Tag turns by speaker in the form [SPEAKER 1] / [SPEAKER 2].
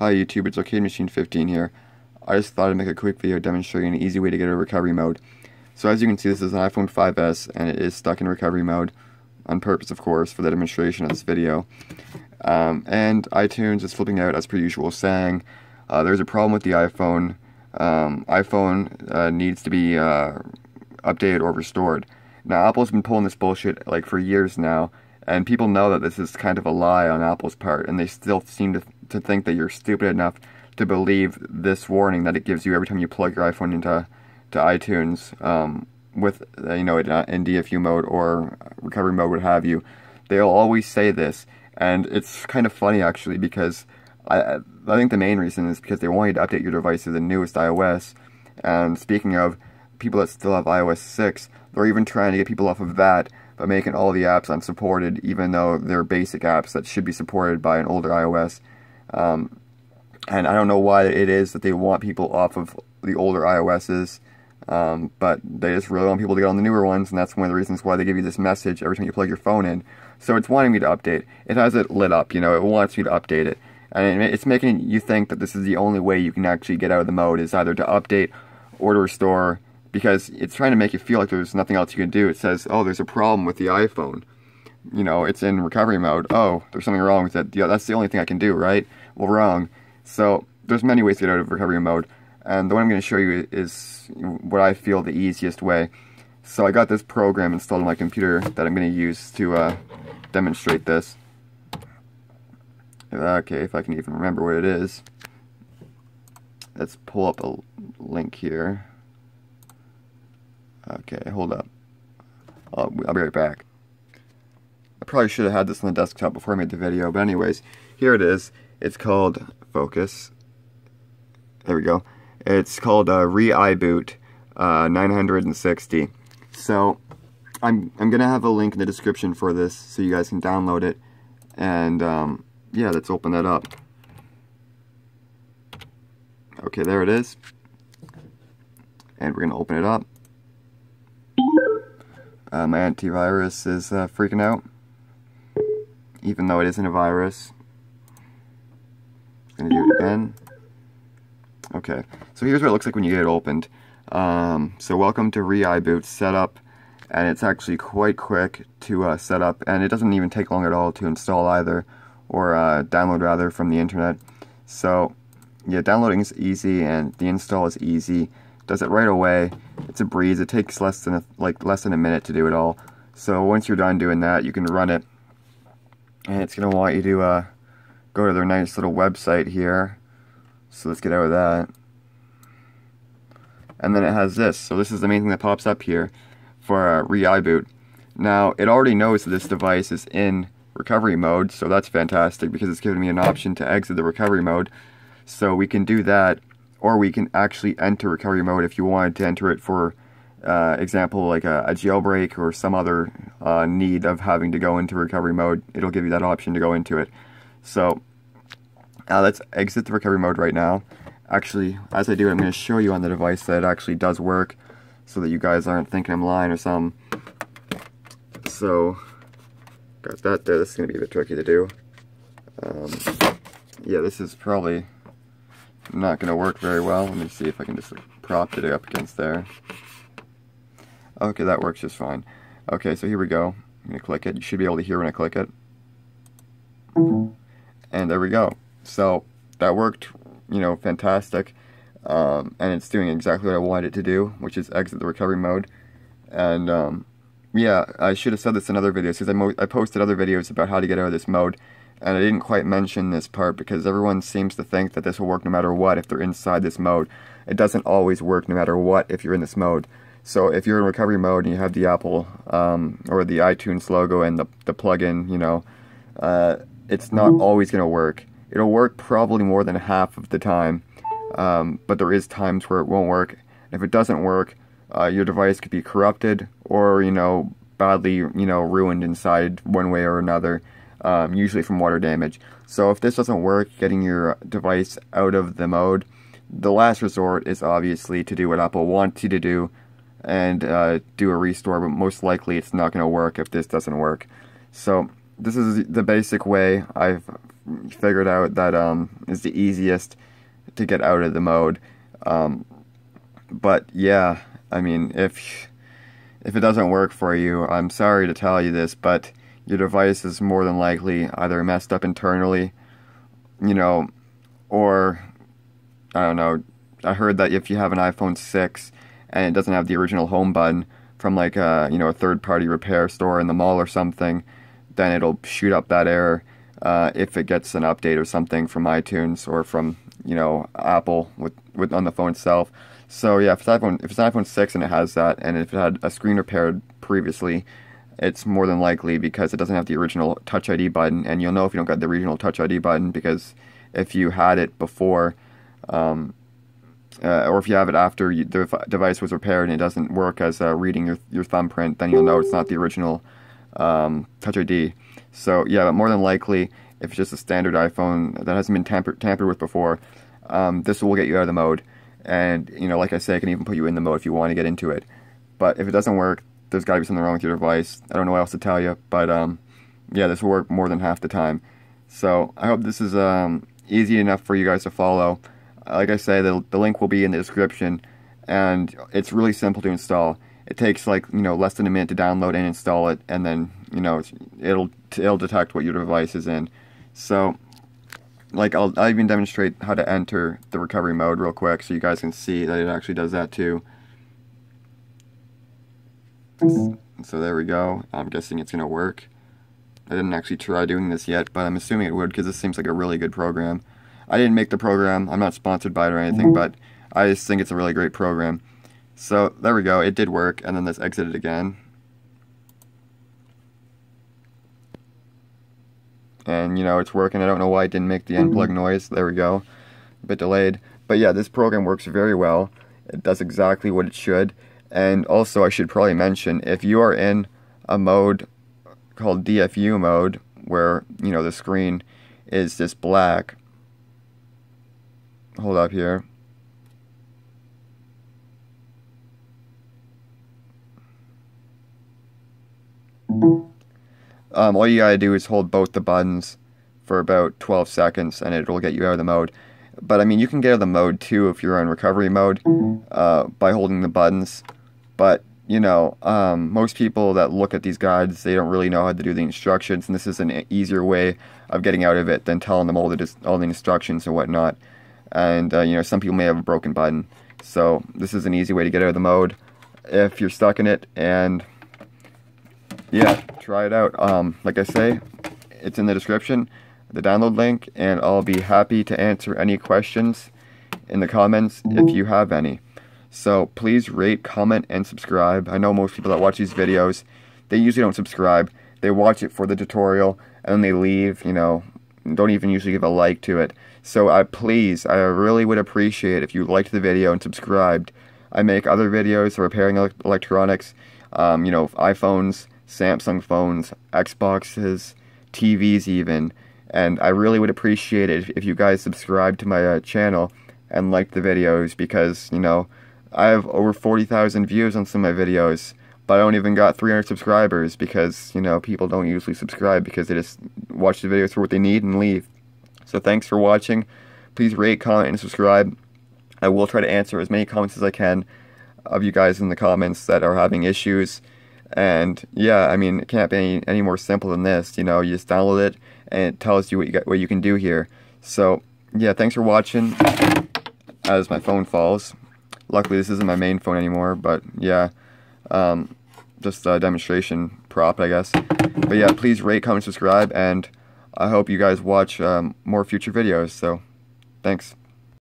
[SPEAKER 1] Hi YouTube, it's Arcade Machine 15 here. I just thought I'd make a quick video demonstrating an easy way to get of recovery mode. So as you can see, this is an iPhone 5S, and it is stuck in recovery mode, on purpose of course, for the demonstration of this video. Um, and iTunes is flipping out as per usual, saying uh, there's a problem with the iPhone. Um, iPhone uh, needs to be uh, updated or restored. Now Apple's been pulling this bullshit like for years now, and people know that this is kind of a lie on Apple's part, and they still seem to, to think that you're stupid enough to believe this warning that it gives you every time you plug your iPhone into to iTunes um, with, uh, you know, in, uh, in DFU mode or recovery mode, what have you. They'll always say this, and it's kind of funny actually because I, I think the main reason is because they want you to update your device to the newest iOS. And speaking of people that still have iOS 6, they're even trying to get people off of that by making all the apps unsupported, even though they're basic apps that should be supported by an older iOS. Um, and I don't know why it is that they want people off of the older iOSs, um, but they just really want people to get on the newer ones, and that's one of the reasons why they give you this message every time you plug your phone in. So it's wanting me to update. It has it lit up, you know, it wants me to update it. And it's making you think that this is the only way you can actually get out of the mode, is either to update or to restore because it's trying to make you feel like there's nothing else you can do. It says, oh, there's a problem with the iPhone. You know, it's in recovery mode. Oh, there's something wrong with it. Yeah, that's the only thing I can do, right? Well, wrong. So there's many ways to get out of recovery mode. And the one I'm going to show you is what I feel the easiest way. So I got this program installed on my computer that I'm going to use to uh, demonstrate this. Okay, if I can even remember what it is. Let's pull up a link here. Okay, hold up. I'll, I'll be right back. Probably should have had this on the desktop before I made the video, but anyways, here it is. It's called Focus. There we go. It's called uh, ReiBoot uh, 960. So, I'm, I'm going to have a link in the description for this so you guys can download it. And, um, yeah, let's open that up. Okay, there it is. And we're going to open it up. Uh, my antivirus is uh, freaking out, even though it isn't a virus. Gonna do it again. Okay, so here's what it looks like when you get it opened. Um, so welcome to ReiBoot setup, and it's actually quite quick to uh, set up, and it doesn't even take long at all to install either, or uh, download rather from the internet. So yeah, downloading is easy, and the install is easy does it right away. It's a breeze. It takes less than a, like less than a minute to do it all. So once you're done doing that, you can run it, and it's gonna want you to uh, go to their nice little website here. So let's get out of that. And then it has this. So this is the main thing that pops up here for uh, ReiBoot. Now it already knows that this device is in recovery mode, so that's fantastic because it's giving me an option to exit the recovery mode. So we can do that or we can actually enter recovery mode if you wanted to enter it for uh, example like a, a, jailbreak or some other uh, need of having to go into recovery mode it'll give you that option to go into it. So uh, let's exit the recovery mode right now. Actually as I do I'm going to show you on the device that it actually does work so that you guys aren't thinking I'm lying or something. So got that there. This is going to be a bit tricky to do. Um, yeah this is probably not going to work very well. Let me see if I can just prop it up against there. Okay, that works just fine. Okay, so here we go. I'm going to click it. You should be able to hear when I click it. And there we go. So that worked, you know, fantastic. Um, and it's doing exactly what I wanted it to do, which is exit the recovery mode. And um, yeah, I should have said this in other videos because I, I posted other videos about how to get out of this mode. And I didn't quite mention this part because everyone seems to think that this will work no matter what if they're inside this mode. It doesn't always work no matter what if you're in this mode. So if you're in recovery mode and you have the Apple um, or the iTunes logo and the, the plugin, you know, uh, it's not always going to work. It'll work probably more than half of the time, um, but there is times where it won't work. If it doesn't work, uh, your device could be corrupted or, you know, badly, you know, ruined inside one way or another um, usually from water damage. So if this doesn't work, getting your device out of the mode, the last resort is obviously to do what Apple wants you to do and uh, do a restore, but most likely it's not going to work if this doesn't work. So this is the basic way I've figured out that um, is the easiest to get out of the mode. Um, but yeah, I mean, if if it doesn't work for you, I'm sorry to tell you this, but your device is more than likely either messed up internally, you know, or I don't know. I heard that if you have an iPhone 6 and it doesn't have the original home button from like a you know a third-party repair store in the mall or something, then it'll shoot up that error uh, if it gets an update or something from iTunes or from you know Apple with, with on the phone itself. So yeah, if it's iPhone if it's iPhone six and it has that, and if it had a screen repaired previously, it's more than likely because it doesn't have the original Touch ID button, and you'll know if you don't get the original Touch ID button because if you had it before. Um, uh, or if you have it after you, the device was repaired and it doesn't work as uh, reading your, your thumbprint, then you'll know it's not the original um, Touch ID. So yeah, but more than likely, if it's just a standard iPhone that hasn't been tampered tampered with before, um, this will get you out of the mode. And you know, like I say, I can even put you in the mode if you want to get into it. But if it doesn't work, there's got to be something wrong with your device. I don't know what else to tell you, but um, yeah, this will work more than half the time. So I hope this is um, easy enough for you guys to follow. Like I say, the, the link will be in the description, and it's really simple to install. It takes like you know less than a minute to download and install it, and then you know it'll it'll detect what your device is in. So, like I'll, I'll even demonstrate how to enter the recovery mode real quick, so you guys can see that it actually does that too. So there we go. I'm guessing it's gonna work. I didn't actually try doing this yet, but I'm assuming it would because this seems like a really good program. I didn't make the program. I'm not sponsored by it or anything, mm-hmm. but I just think it's a really great program. So there we go. It did work, and then let's exit it again. And you know it's working. I don't know why it didn't make the mm-hmm. unplug noise. There we go. A bit delayed, but yeah, this program works very well. It does exactly what it should. And also, I should probably mention if you are in a mode called DFU mode, where you know the screen is just black. Hold up here. Um, all you gotta do is hold both the buttons for about 12 seconds and it'll get you out of the mode. But I mean, you can get out of the mode too if you're in recovery mode uh, by holding the buttons. But you know, um, most people that look at these guides, they don't really know how to do the instructions, and this is an easier way of getting out of it than telling them all the all the instructions and whatnot. And uh, you know, some people may have a broken button, so this is an easy way to get out of the mode if you're stuck in it. And yeah, try it out. Um, like I say, it's in the description, the download link, and I'll be happy to answer any questions in the comments if you have any. So please rate, comment, and subscribe. I know most people that watch these videos, they usually don't subscribe. They watch it for the tutorial, and then they leave, you know, don't even usually give a like to it. So I please, I really would appreciate if you liked the video and subscribed. I make other videos repairing electronics, um, you know, iPhones, Samsung phones, Xboxes, TVs even. And I really would appreciate it if you guys subscribe to my uh, channel and like the videos because, you know, I have over 40,000 views on some of my videos, but I don't even got 300 subscribers because, you know, people don't usually subscribe because they just watch the videos for what they need and leave. So thanks for watching. Please rate, comment, and subscribe. I will try to answer as many comments as I can of you guys in the comments that are having issues. And yeah, I mean, it can't be any, any more simple than this. You know, you just download it and it tells you what you got, what you can do here. So yeah, thanks for watching. As my phone falls. Luckily, this isn't my main phone anymore, but yeah, um, just a demonstration prop, I guess. But yeah, please rate, comment, subscribe, and I hope you guys watch um, more future videos. So, thanks.